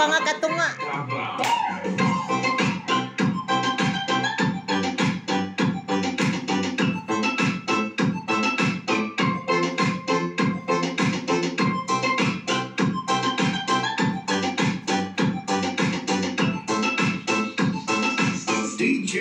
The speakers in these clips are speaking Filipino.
pa nga katunga. DJ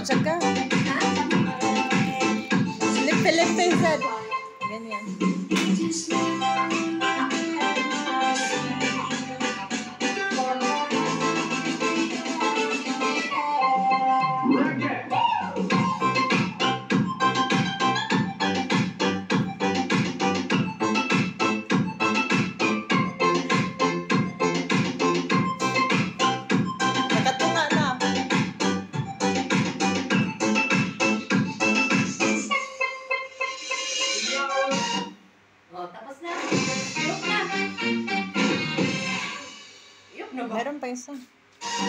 coach acá. Ah. Lepe, Ganyan. Meron pa isa.